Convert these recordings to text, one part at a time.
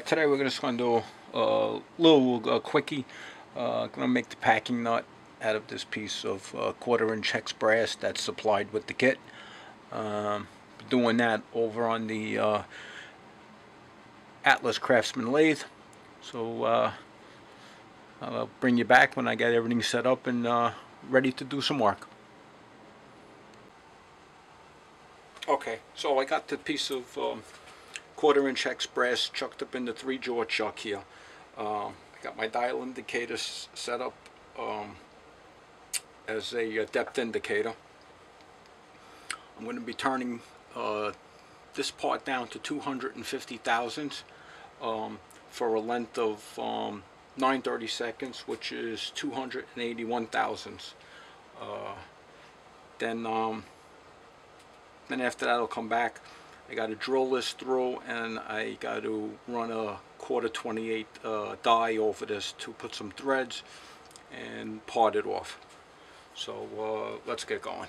Today we're just going to do a little uh, quickie. Uh, going to make the packing nut out of this piece of uh, quarter inch hex brass that's supplied with the kit. Um, doing that over on the uh, Atlas Craftsman lathe. So uh, I'll bring you back when I get everything set up and uh, ready to do some work. Okay, so I got the piece of um, quarter inch hex brass chucked up in the three jaw chuck here. Um, I got my dial indicator set up um, as a uh, depth indicator. I'm going to be turning uh, this part down to 250 thousandths um, for a length of um, 930 seconds, which is 281 thousandths. Uh, then, um, then after that, I'll come back I got to drill this through and I got to run a quarter 28 uh, die over this to put some threads and part it off. So uh, let's get going.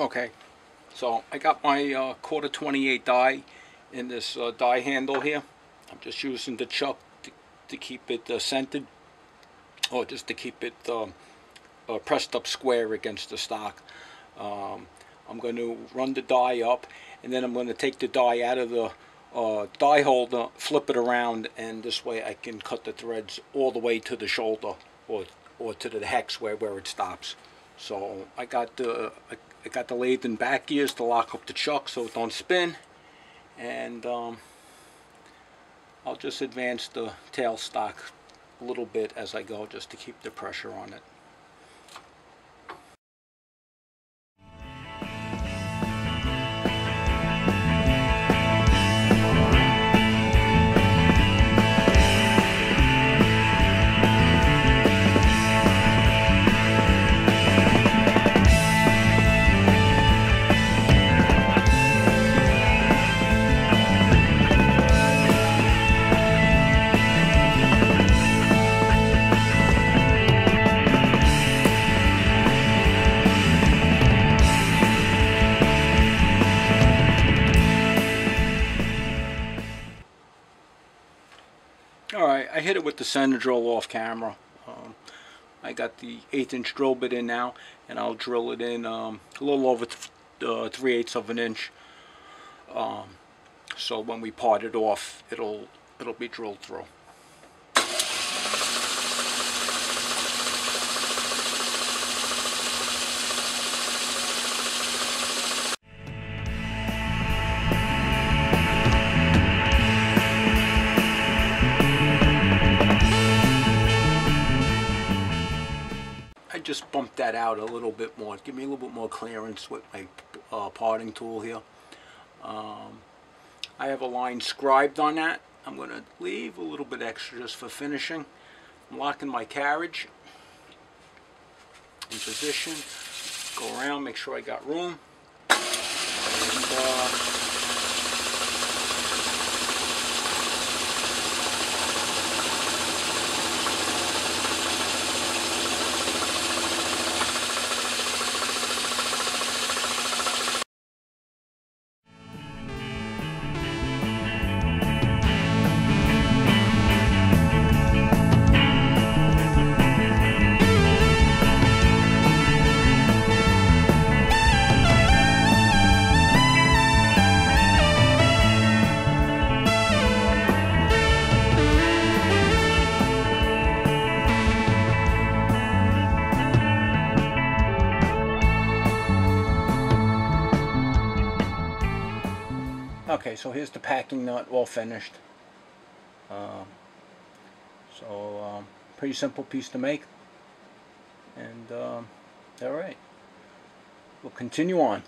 Okay, so I got my uh, quarter 28 die in this uh, die handle here. I'm just using the chuck to, to keep it uh, centered, or just to keep it um, uh, pressed up square against the stock. Um, I'm going to run the die up, and then I'm going to take the die out of the uh, die holder, flip it around, and this way I can cut the threads all the way to the shoulder, or, or to the hex where, where it stops. So I got the I got the lathe in back gears to lock up the chuck so it don't spin. And um, I'll just advance the tail stock a little bit as I go just to keep the pressure on it. Alright, I hit it with the center drill off camera. Um, I got the eighth inch drill bit in now and I'll drill it in um, a little over th uh, 3 eighths of an inch. Um, so when we part it off, it'll it'll be drilled through. Just bump that out a little bit more. Give me a little bit more clearance with my uh, parting tool here. Um, I have a line scribed on that. I'm going to leave a little bit extra just for finishing. I'm locking my carriage in position. Go around, make sure I got room. And, uh, Okay, so here's the packing nut all finished. Um, so um, pretty simple piece to make. And um, all right, we'll continue on.